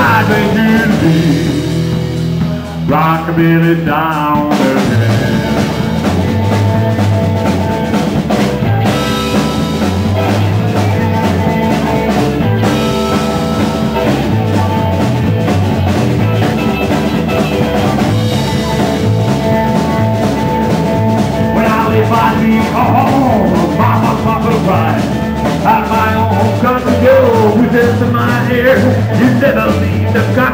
to the beat. Rockabilly down the home, mama, mama,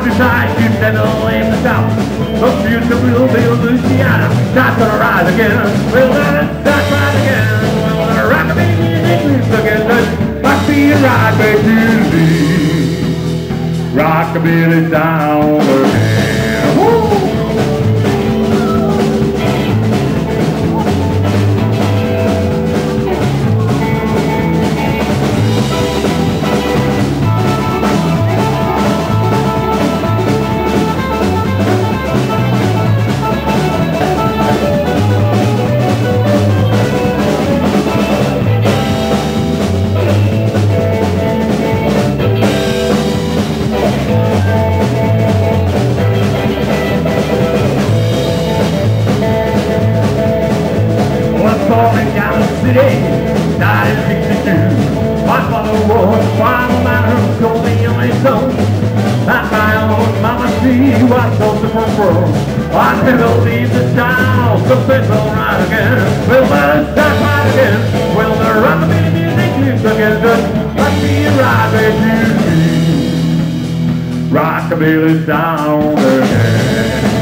just in. You never leave the south. The future will be Louisiana, time's gonna rise again. We'll let it right again. We'll let it rock me music together. Must be a ride back to the rockabilly down again. Born in Gallup City, in 62. My father was a fireman who told me only son. Not my own mama, she was so the front row. I never leave the town, so it's alright again. Well, the start right again. Well, the rockabilly music keeps together. Must be right back to me. Rockabilly down again.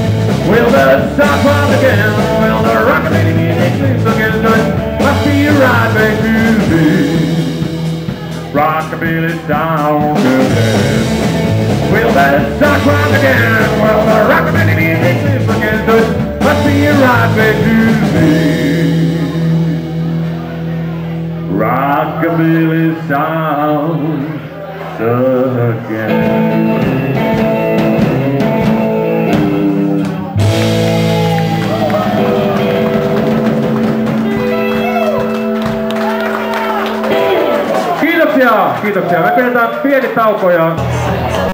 Will the stop on again? Will the rockabilly music to me. Rockabilly down again. Will the stop on again? Well, the rockabilly music keep together? Must be back to me. Rockabilly sounds again. Kiitoksia, kiitoksia. Me pidetään pieni tauko ja